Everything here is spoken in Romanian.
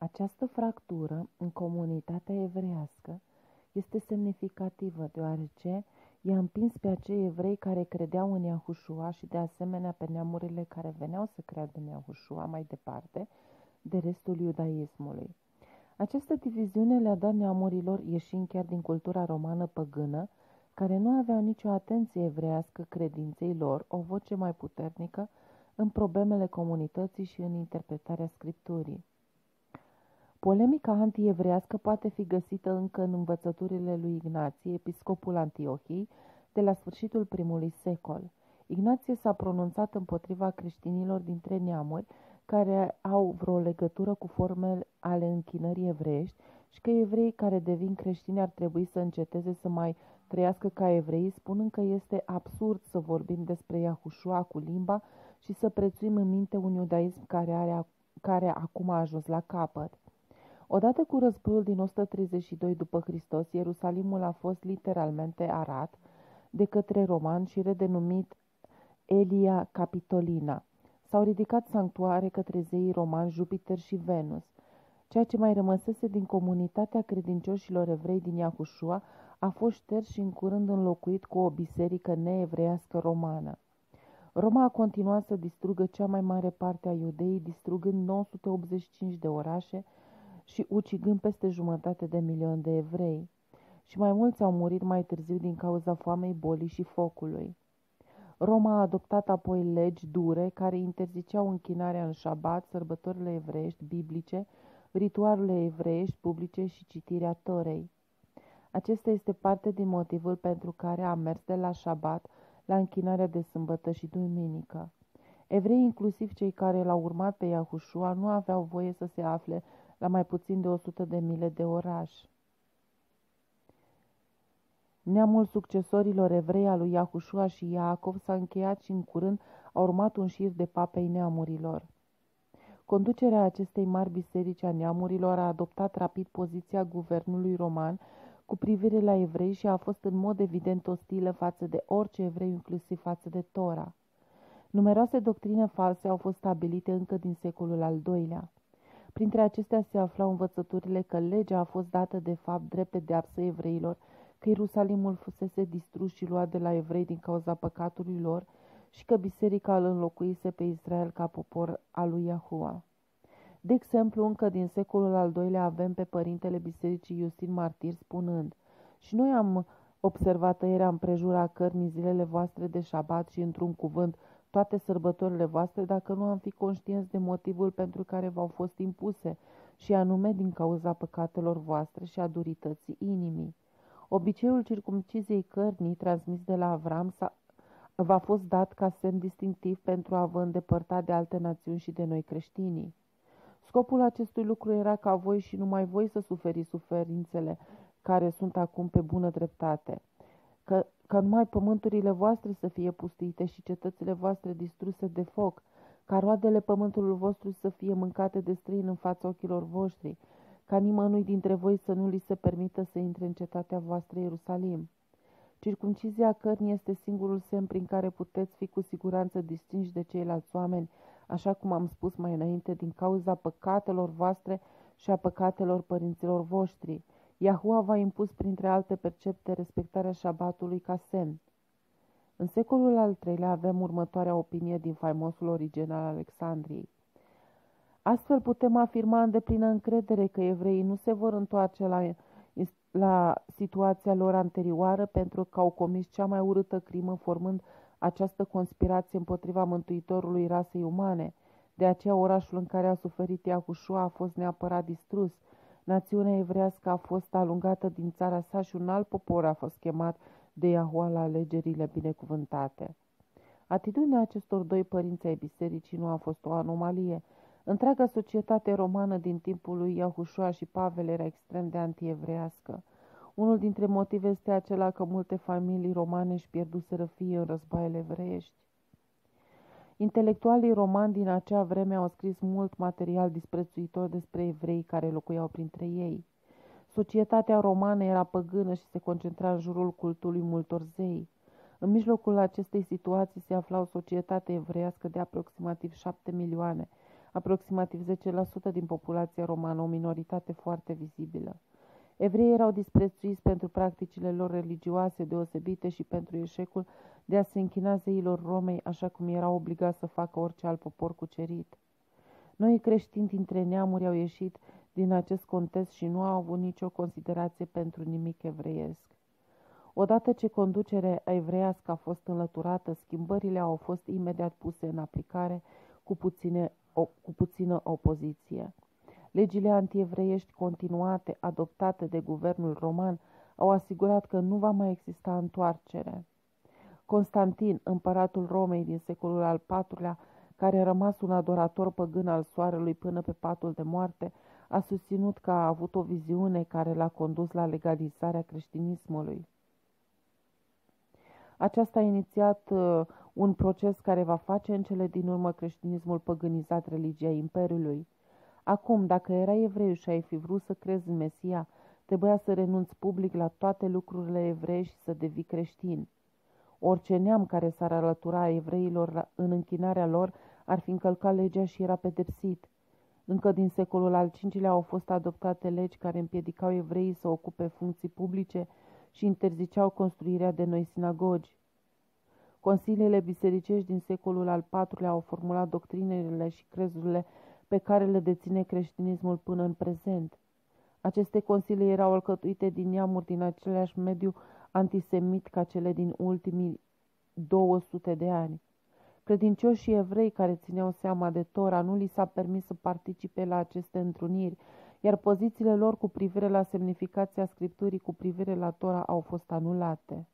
Această fractură în comunitatea evreiască este semnificativă deoarece i-a împins pe acei evrei care credeau în Iahușua și de asemenea pe neamurile care veneau să creadă în Iahușua mai departe de restul iudaismului. Această diviziune le-a dat neamurilor, ieșind chiar din cultura romană păgână, care nu aveau nicio atenție evreiască credinței lor, o voce mai puternică în problemele comunității și în interpretarea scripturii. Polemica antievrească poate fi găsită încă în învățăturile lui Ignație, episcopul Antiohiei, de la sfârșitul primului secol. Ignație s-a pronunțat împotriva creștinilor dintre neamuri care au vreo legătură cu formele ale închinării evreiești și că evrei care devin creștini ar trebui să înceteze să mai trăiască ca evrei, spunând că este absurd să vorbim despre Iahușua cu limba și să prețuim în minte un iudaism care, are, care acum a ajuns la capăt. Odată cu războiul din 132 după Hristos, Ierusalimul a fost literalmente arat de către roman și redenumit Elia Capitolina. S-au ridicat sanctuare către zeii romani Jupiter și Venus. Ceea ce mai rămăsese din comunitatea credincioșilor evrei din Iahușua a fost șters și în curând înlocuit cu o biserică neevreiască romană. Roma a continuat să distrugă cea mai mare parte a iudeii, distrugând 985 de orașe și ucigând peste jumătate de milion de evrei. Și mai mulți au murit mai târziu din cauza foamei, bolii și focului. Roma a adoptat apoi legi dure care interziceau închinarea în șabat, sărbătorile evreiești biblice, ritualurile evreiești publice și citirea Torei. Acesta este parte din motivul pentru care a mers de la șabat la închinarea de sâmbătă și duminică. Evrei, inclusiv cei care l-au urmat pe Iahușua, nu aveau voie să se afle la mai puțin de 100 de mile de oraș. Neamul succesorilor evrei al lui Iahușua și Iacov s-a încheiat și în curând a urmat un șir de papei neamurilor. Conducerea acestei mari biserici a neamurilor a adoptat rapid poziția guvernului roman cu privire la evrei și a fost în mod evident ostilă față de orice evrei, inclusiv față de Tora. Numeroase doctrine false au fost stabilite încă din secolul al doilea. Printre acestea se aflau învățăturile că legea a fost dată de fapt drept pedeapsă evreilor, că Ierusalimul fusese distrus și luat de la evrei din cauza păcatului lor și că biserica îl înlocuise pe Israel ca popor al lui Yahua. De exemplu, încă din secolul al doilea avem pe părintele bisericii Iustin Martir spunând Și noi am observat tăierea împrejura cărnii zilele voastre de șabat și, într-un cuvânt, toate sărbătorile voastre dacă nu am fi conștienți de motivul pentru care v-au fost impuse, și anume din cauza păcatelor voastre și a durității inimii. Obiceiul circumciziei cărnii transmis de la Avram v-a fost dat ca semn distinctiv pentru a vă îndepărta de alte națiuni și de noi creștinii. Scopul acestui lucru era ca voi și numai voi să suferiți suferințele care sunt acum pe bună dreptate, că, că numai pământurile voastre să fie pustite și cetățile voastre distruse de foc, ca roadele pământului vostru să fie mâncate de străini în fața ochilor voștri, ca nimănui dintre voi să nu li se permită să intre în cetatea voastră Ierusalim. Circumcizia cărnii este singurul semn prin care puteți fi cu siguranță distinși de ceilalți oameni, așa cum am spus mai înainte, din cauza păcatelor voastre și a păcatelor părinților voștri. Yahua v-a impus printre alte percepte respectarea șabatului ca semn. În secolul al III-lea avem următoarea opinie din faimosul origen al Alexandriei. Astfel putem afirma în deplină încredere că evreii nu se vor întoarce la, la situația lor anterioară pentru că au comis cea mai urâtă crimă formând această conspirație împotriva Mântuitorului rasei umane. De aceea orașul în care a suferit Iahușua a fost neapărat distrus. Națiunea evrească a fost alungată din țara sa și un alt popor a fost chemat de Iahua la alegerile binecuvântate. Atitudinea acestor doi părinți ai bisericii nu a fost o anomalie. Întreaga societate romană din timpul lui Iahușua și Pavel era extrem de antievrească. Unul dintre motive este acela că multe familii romane își pierduseră fie în războaiele evreiești. Intelectualii romani din acea vreme au scris mult material disprețuitor despre evrei care locuiau printre ei. Societatea romană era păgână și se concentra în jurul cultului multor zei. În mijlocul acestei situații se afla o societate evreiască de aproximativ șapte milioane, aproximativ 10% din populația romană, o minoritate foarte vizibilă. Evreii erau disprețuiți pentru practicile lor religioase deosebite și pentru eșecul de a se închina zeilor Romei așa cum erau obligați să facă orice alt popor cucerit. Noi creștini dintre neamuri au ieșit din acest context și nu au avut nicio considerație pentru nimic evreiesc. Odată ce conducerea evreiască a fost înlăturată, schimbările au fost imediat puse în aplicare cu, puține, o, cu puțină opoziție. Legile antievreiești continuate, adoptate de guvernul roman, au asigurat că nu va mai exista întoarcere. Constantin, împăratul Romei din secolul al IV-lea, care a rămas un adorator păgân al soarelui până pe patul de moarte, a susținut că a avut o viziune care l-a condus la legalizarea creștinismului. Aceasta a inițiat uh, un proces care va face în cele din urmă creștinismul păgânizat religia Imperiului. Acum, dacă era evreu și ai fi vrut să crezi în Mesia, trebuia să renunți public la toate lucrurile evrei și să devii creștin. Orice neam care s-ar alătura evreilor în închinarea lor ar fi încălcat legea și era pedepsit. Încă din secolul al V-lea au fost adoptate legi care împiedicau evreii să ocupe funcții publice și interziceau construirea de noi sinagogi. Consiliile bisericești din secolul al IV-lea au formulat doctrinele și crezurile pe care le deține creștinismul până în prezent. Aceste consilii erau alcătuite din neamuri din același mediu antisemit ca cele din ultimii 200 de ani. Credincioșii evrei care țineau seama de Tora nu li s-a permis să participe la aceste întruniri, iar pozițiile lor cu privire la semnificația Scripturii cu privire la Tora au fost anulate.